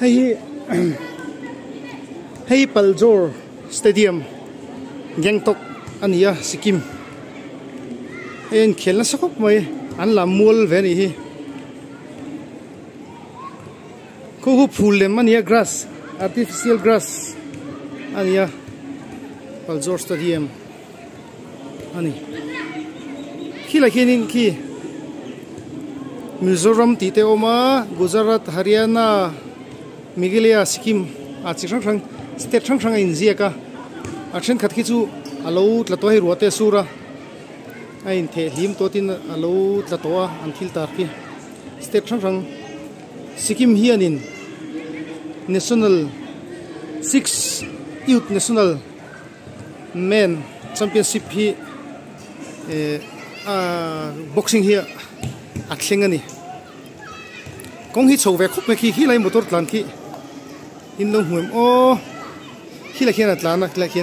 hei hei paljor stadium, gangtok, ania, sikkim. En khelna sakop mai an la mul ve ni hi ko hu phul le mania grass, artificial grass. Ania, paljor stadium. Ani. Khila khinin khi mizoram ti te oma, gujarat, haryana. Meghalaya Sikkim a chi thang thang state thang thang in zia ka a then khat khi chu alo tla to hi ruate sura a. In the him to tin alo tla to an thil tar ki. State thang thang Sikkim hi anin national 6 youth national men championship hi eh a boxing hi a thleng ani kong hi chho ve, khop me khi khi lai motor tlan khi in long huam o khi là la khian atlan na là khi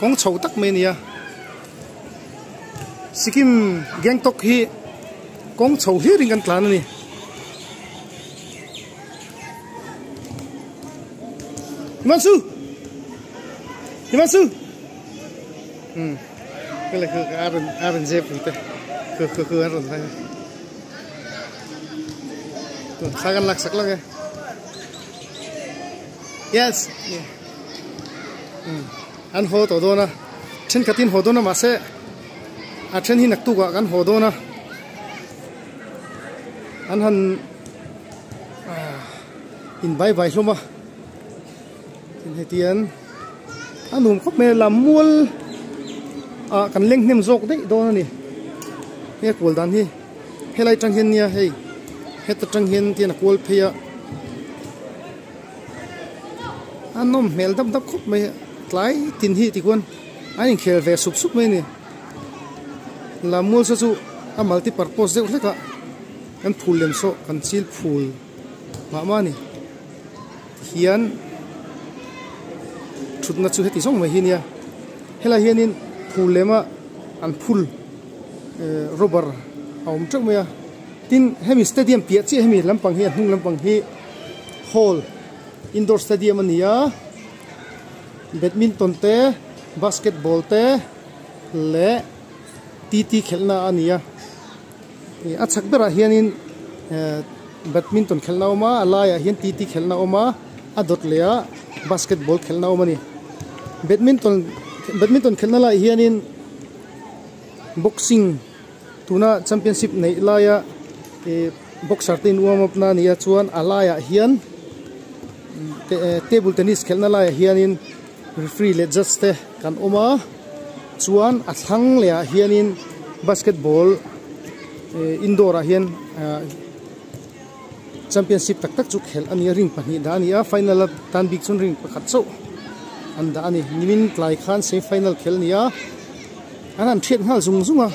con chho tắc mê nia sikim gangtok hi con chho hi ring kan tlan ni Himansu Himansu Hmm cái là cái Aaron Aaron Jeff itu ke ke ke Aaron saya tuh saya kan laksak lagi yes yeah hmm. an ho to na. Chen katin ho na ma se. A chen hi nak tu ga kan ho na. An han in bye bye lo ma in hetian an. Hum khop me lam mul à kan leng nem zok đấy đó nè nghe kual dan hi. Helai tang hian nia hei. Het tang hian tian kual anh anom mel dam dam khúc mai, tlai tin hi ti kun anh khel ve sup sup mai ni. La mul sa chu a multi purpose de leka ah. kan phul lem so kan chil phul. Ma ma ni. Hian thutna chu heti song mai hi nia hela hianin phul lema an phul eh, rubber aum chak maya tin hemi stadium pia chi hemi lampang hi hung lampang hi, hall. Indoor stadium ania badminton te basketball te le tt khelna ania a chak bera hianin badminton khelna oma alaya hian tt khelna oma adot lea basketball khelna oma ni badminton badminton khelna la hianin boxing tuna championship nei laya e boxer tin warm up na nia chuan alaya hian Eh, table tennis khelna lai hianin referee le judge te kan oma chuan a thlang le ah hianin basketball eh, indoor a hian eh, championship tak tak chu khel ani ring pahnih da ania final tan big chun ring pakhat chau. An da ani. Nimin tlai khan se final khel nia an an thiet hal zung zunga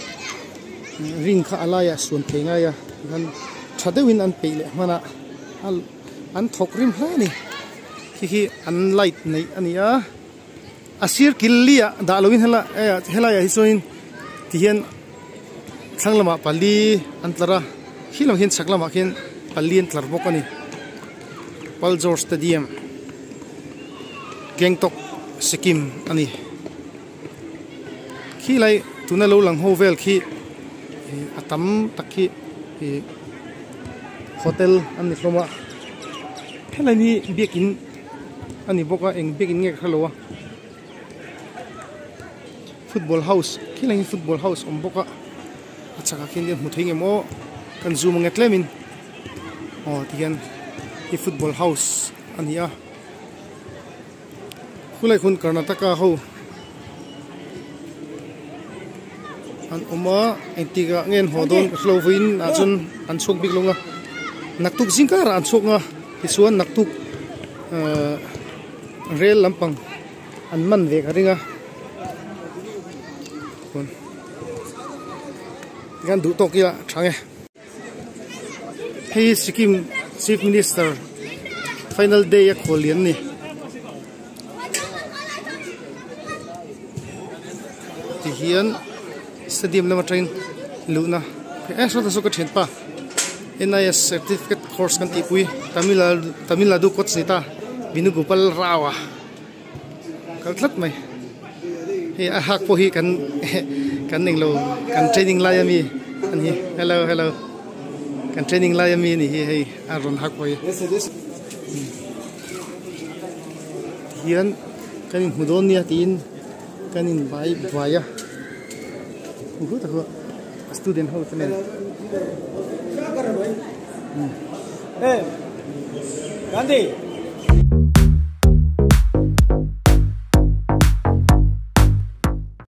ring kha alaya suan thenga ya gan thadewin an peile mana al, an thok rim hla ni khi khi an light này anh ania asir killia da lowin hela e, hela ya hisoin tihian thanglama pali antlara hilom hiện pali hin palien bốc bokani paljor stadium. Gangtok sikkim ani khi lại tụi nó lâu lang hô về khi e, atam takhi e, hotel à, ni là đi ni bekin ani boka eng bekin nge khalowa football house. Khilai football house om boka achaka kin mu thing emo kan zoom nge tlemin o tian hi football house ania khulai khun karnataka ho. An oma entiga ngen hodon slovin a chun an chok bik longa naktuk jingkar an chok nga. Ti suan naktuk rel lampang. An man ve karinga kon gan du tok ya thange. Hey sikkim chief minister. Final day ya kholian ni. Ti hian stadium lama train luna eh so so ka then pa NIS certificate course kan ti pui tamil tamil nadu coach ni ta binu gopal rawa à? kal thlat mai. Hi a hak po hi kan kan ning lo kan training lai mi an hi hello hello. Kan training lai mi ni hi hei a ron hak po hi. Hian kanin hudon nia tin kanin vai vaya hu ta hu student ho tane Hey, Gandhi.